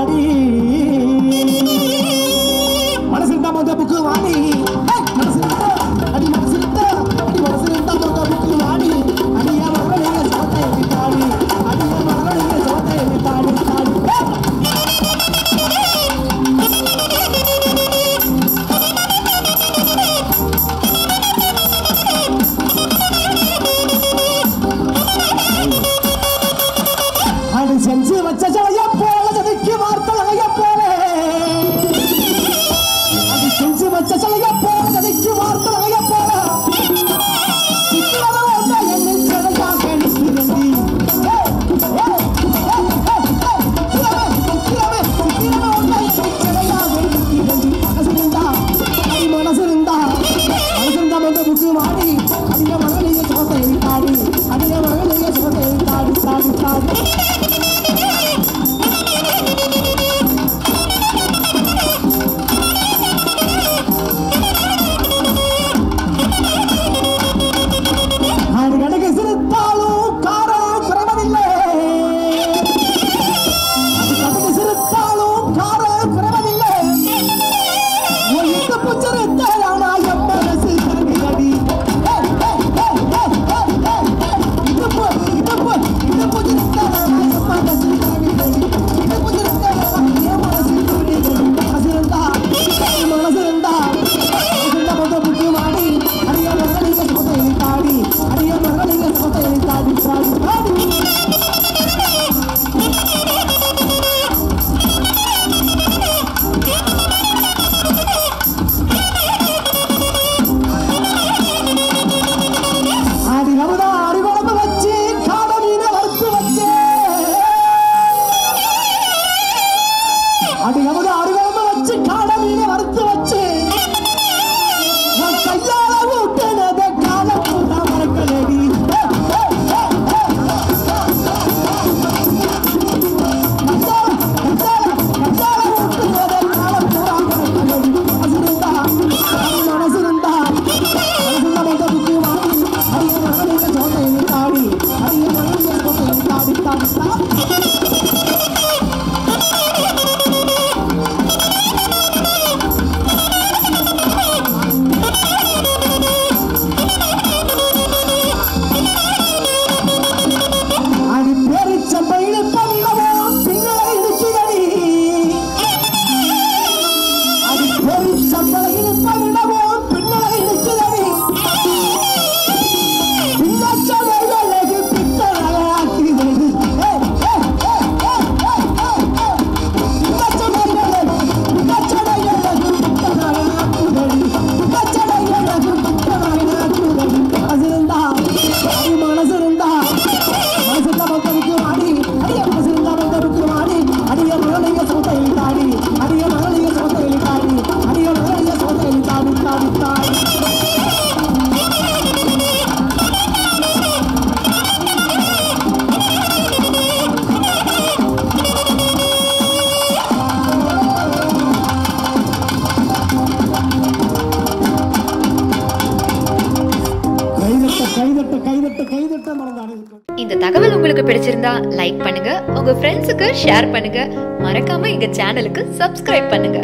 வாடி. மனசில் தான் மொத்த புக்கு வாடி. Thank you. தகவல் உங்களுக்கு பிடிச்சிருந்தா லைக் பண்ணுங்க. உங்க ஃப்ரெண்ட்ஸுக்கு ஷேர் பண்ணுங்க. மறக்காம எங்க சேனலுக்கு சப்ஸ்கிரைப் பண்ணுங்க.